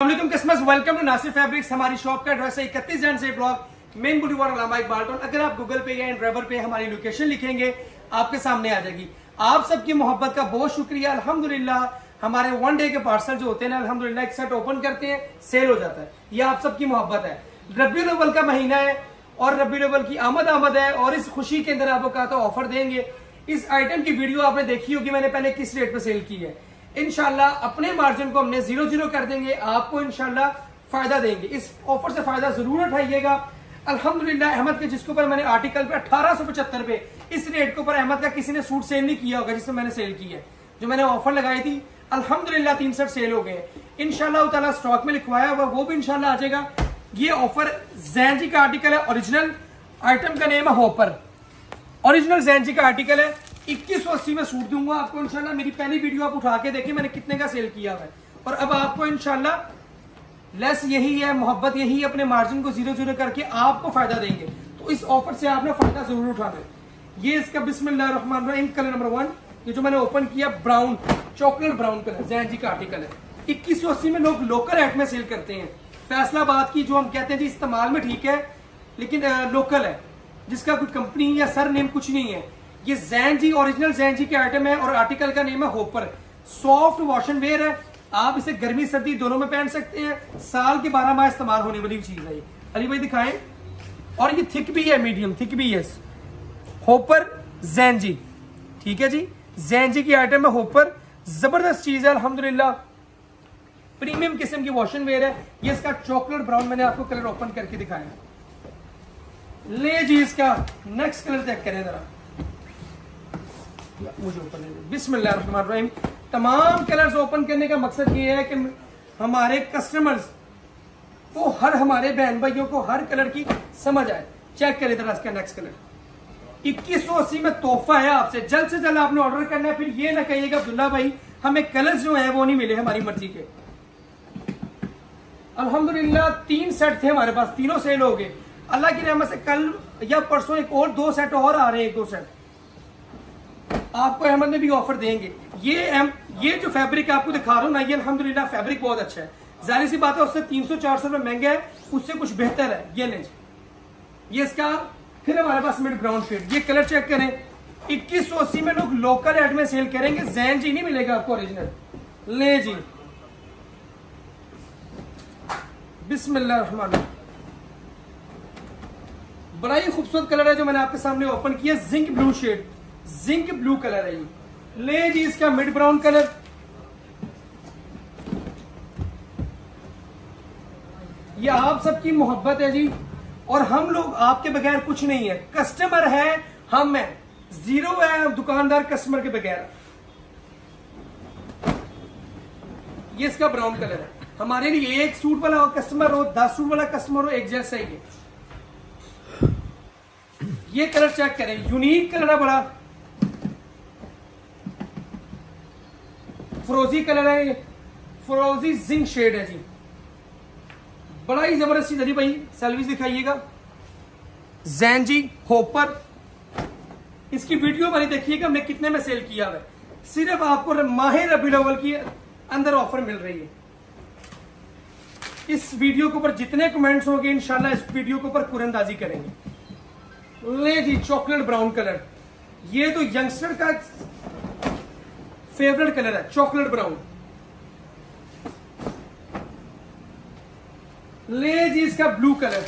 Welcome to Nasir fabrics हमारी shop का address है इकतीस जन से ब्लॉक मेन बुलीवार अगर आप गूगल पे या ड्राइवर पे हमारी लोकेशन लिखेंगे, आपके सामने आ जाएगी। आप सबकी मोहब्बत का बहुत शुक्रिया। अल्हम्दुलिल्लाह, हमारे वन डे के पार्सल जो होते हैं ना एक सेट ओपन करते हैं सेल हो जाता है। ये आप सबकी मोहब्बत है। रबी अव्वल का महीना है और रबी अव्वल की आमद आमद है और इस खुशी के अंदर आपको कहा था ऑफ़र देंगे। इस आइटम की वीडियो आपने देखी होगी, मैंने पहले किस रेट पर सेल की है? इनशाला अपने मार्जिन को हमने ज़ीरो ज़ीरो कर देंगे, आपको इनशाला फ़ायदा देंगे। इस ऑफ़र से फ़ायदा ज़रूर उठाइएगा। अल्हम्दुलिल्लाह, अहमद के जिसके ऊपर मैंने आर्टिकल पे अठारह सौ पचहत्तर पे, इस रेट के ऊपर अहमद का किसी ने सूट सेल नहीं किया होगा जिसमें मैंने सेल की है। जो मैंने ऑफ़र लगाई थी, अल्हम्दुलिल्लाह तीन सेट सेल हो गए इनशाला ताला स्टॉक में लिखवाया हुआ, वो भी इनशाला आ जाएगा। ये ऑफ़र जैन जी का आर्टिकल है ओरिजिनल आइटम का नेम है होपर ओरिजिनल जैन जी का आर्टिकल है। इक्कीस सौ अस्सी में सूट दूँगा आपको इनशाला मेरी पहली वीडियो आप उठा के देखिए, मैंने कितने का सेल किया है। और अब आपको इनशाला लेस यही है, मोहब्बत यही है, अपने मार्जिन को ज़ीरो ज़ीरो करके आपको फ़ायदा देंगे। तो इस ऑफ़र से आपने फ़ायदा ज़रूर उठाना है ये इसका बिस्मिल्लाह कलर नंबर वन ये जो मैंने ओपन किया brown chocolate brown colour Jain ji का आर्टिकल है। इक्कीस सौ अस्सी में लोग लोकल रेट में सेल करते हैं। फैसलाबाद की जो हम कहते हैं जी, इस्तेमाल में ठीक है, लेकिन लोकल है, जिसका कोई कंपनी या सर नेम कुछ नहीं है। ये जैन जी ओरिजिनल जैन जी के आइटम है और आर्टिकल का नेम है होपर सॉफ्ट वॉशन वेयर है. आप इसे गर्मी, सर्दी दोनों में पहन सकते हैं. साल के बारह माह इस्तेमाल होने वाली चीज़ है ये. अली भाई दिखाएँ. और ये थिक भी है मीडियम थिक भी है. होपर जैन जी ठीक है जी? जैन जी की आइटम है होपर ज़बरदस्त चीज़ है अलहमदुल्ला प्रीमियम किस्म की वॉशन वेयर है. ये इसका चॉकलेट ब्राउन मैंने आपको कलर ओपन करके दिखाया. ले जी इसका. नेक्स्ट कलर चेक करें जरा. मुझे ओपन बिस्मिल्लाह तमाम कलर्स ओपन करने का मकसद ये है कि हमारे कस्टमर्स को हर हमारे बहन भाइयों को हर कलर की समझ आए। चेक करें जरा इसका नेक्स्ट कलर इक्कीस सौ अस्सी में तोहफा है आपसे। जल्द से जल्द आपने ऑर्डर करना है। फिर ये ना कहिएगा अब्दुल्ला भाई, हमें कलर्स जो है वो नहीं मिले हमारी मर्ज़ी के। अल्हम्दुलिल्लाह, तीन सेट थे हमारे पास। तीनों सेल हो गए। अल्लाह की रहमत से कल या परसों एक और दो सेट और आ रहे हैं, एक दो सेट आपको अहमद में भी ऑफ़र देंगे। ये एम, ये जो फैब्रिक आपको दिखा रहा हूँ ना ये अलहमदुल्ला फैब्रिक बहुत अच्छा है। ज़ाहिर सी बात है उससे तीन सौ चार सौ रुपए महँगा है उससे कुछ बेहतर है। ये लें ये इसका फिर हमारे पास मिड ब्राउन शेड ये कलर चेक करें। इक्कीस सौ अस्सी में लोग लोकल रेट में सेल करेंगे। जैन जी नहीं मिलेगा आपको ओरिजिनल ले जी। बिस्मिल्लाह बड़ा ही खूबसूरत कलर है जो मैंने आपके सामने ओपन किया। Zinc blue shade zinc blue colour है ये। ले जी इसका मिड ब्राउन कलर। ये आप सबकी मोहब्बत है जी। और हम लोग आपके बगैर कुछ नहीं है। कस्टमर है हम है। ज़ीरो है दुकानदार कस्टमर के बगैर। ये इसका ब्राउन कलर है। हमारे लिए एक सूट वाला कस्टमर हो, दस सूट वाला कस्टमर हो, एक जैसा ही है। ये कलर चेक करें। यूनिक कलर है बड़ा। फ्रोजी कलर है, फ्रोजी जिंक शेड है जी। बड़ा ही ज़बरदस्त चीज़ है जी भाई सेल्फी दिखाइएगा। जैन जी होपर इसकी वीडियो मैंने देखिएगा, हमने कितने में सेल किया है। सिर्फ़ आपको माहिर रबी अव्वल की अंदर ऑफ़र मिल रही है। इस वीडियो के ऊपर जितने कमेंट्स होंगे, इंशाल्लाह इस वीडियो के ऊपर कुरंदाजी करेंगे। ले जी, चॉकलेट ब्राउन कलर। ये तो यंगस्टर का फेवरेट कलर है, चॉकलेट ब्राउन। ले जी, इसका ब्लू कलर।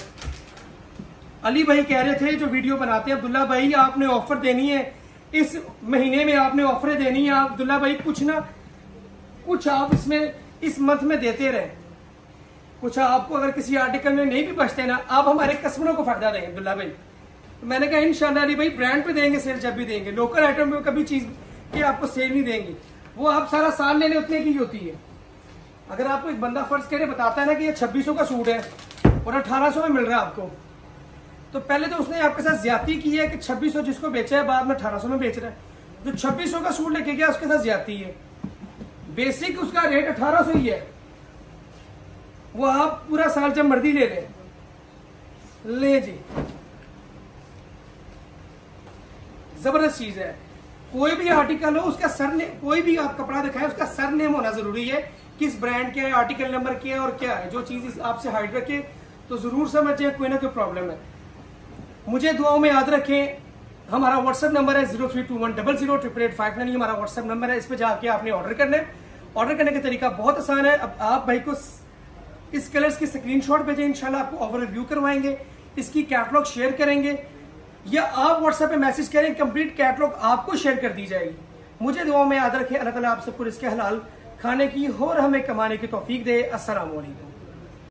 अली भाई कह रहे थे, जो वीडियो बनाते हैं, अब्दुल्ला भाई, आपने ऑफ़र देनी है। इस महीने में आपने ऑफ़र देनी है। अब्दुल्ला भाई, कुछ ना, कुछ आप इसमें, इस मंथ में देते रहे। कुछ आपको अगर किसी आर्टिकल में नहीं भी बचते ना, आप हमारे कस्टमरों को फ़ायदा देंगे अब्दुल्ला भाई। तो मैंने कहा इन अली भाई ब्रांड पे देंगे सेल जब भी देंगे। लोकल आइटम में कभी चीज़ कि आपको सेल नहीं देंगे। वो आप सारा साल लेने उतने की होती है। अगर आपको एक बंदा फ़र्ज़ करे, बताता है ना कि ये छब्बीसों का सूट है और अठारह सौ में मिल रहा है आपको तो पहले तो उसने आपके साथ ज़्यादा की है कि छब्बीस जिसको बेचा है, बाद में अठारह सौ में बेच रहा है। जो छब्बीस का सूट लेके गया, उसके साथ ज़्यादा है। बेसिक उसका रेट अठारह सौ ही है। वो आप पूरा साल जब मर्ज़ी ले ले। ले जी। ज़बरदस्त चीज़ है। कोई भी आर्टिकल हो, उसका सर ने कोई भी आप कपड़ा दिखाए, उसका सर नेम होना ज़रूरी है। किस ब्रांड के है आर्टिकल नंबर क्या है और क्या है। जो चीज़ आपसे हाइड रखे तो ज़रूर समझे, कोई ना कोई प्रॉब्लम है। मुझे दुआओं में याद रखें, हमारा व्हाट्सएप नंबर है zero three two one double zero triple eight five nine हमारा व्हाट्सएप नंबर है, इस पर जाके आपने ऑर्डर करना है। ऑर्डर करने का तरीका बहुत आसान है। अब आप भाई को इस कलर्स की स्क्रीनशॉट भेजें, इंशाल्लाह आपको ओवर रिव्यू करवाएँगे, इसकी कैटलॉग शेयर करेंगे। या आप व्हाट्सएप पे मैसेज करें कंप्लीट कैटलॉग आपको शेयर कर दी जाएगी। मुझे दुआ में याद रखें। अल्लाह ताला आप सबको इसके हलाल खाने की और हमें कमाने की तोफीक दे। वालेकुम